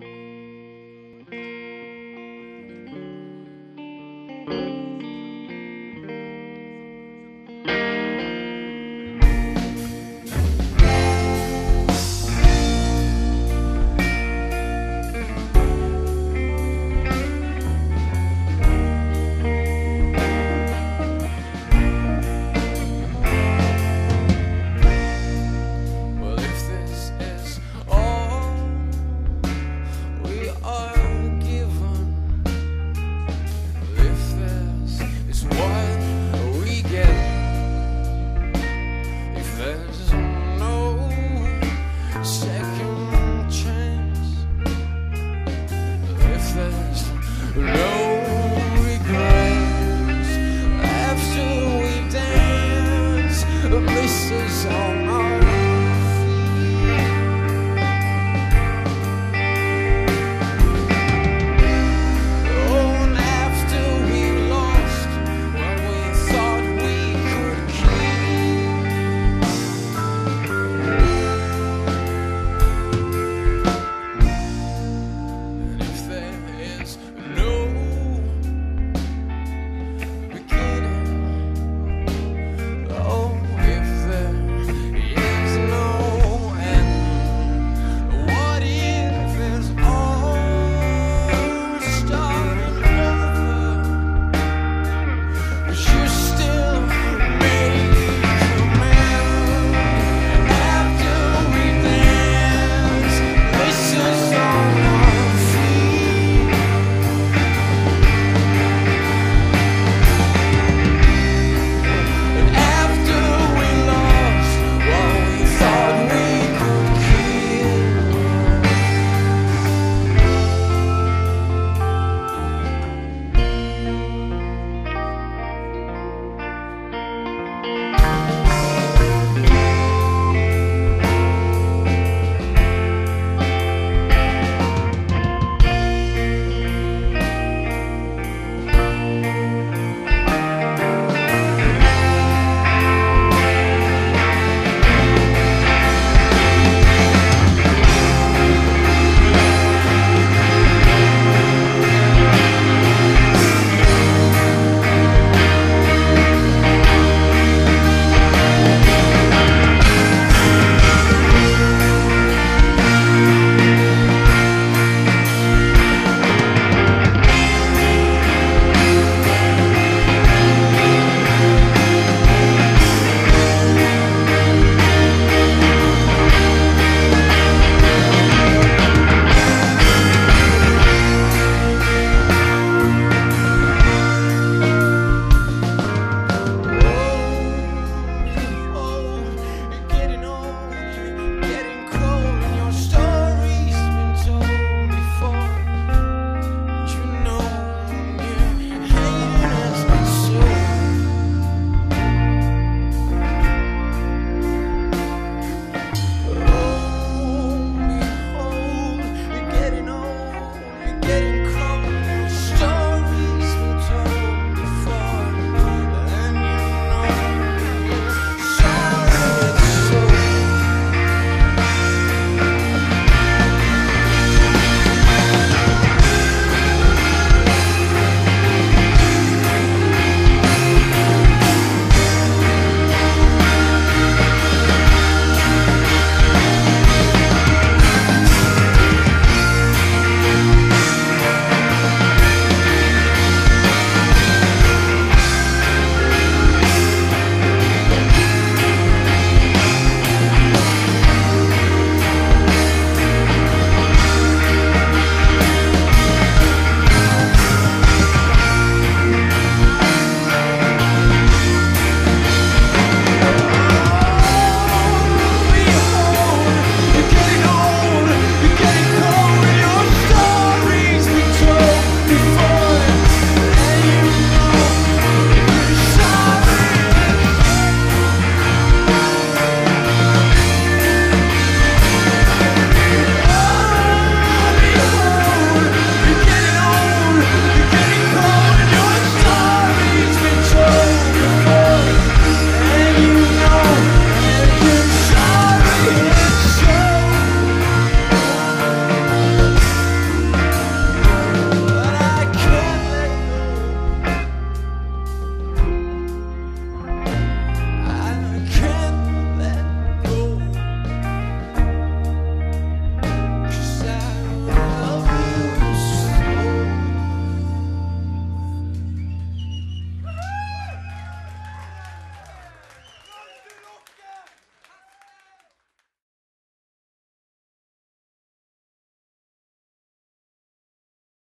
Bye. Is on.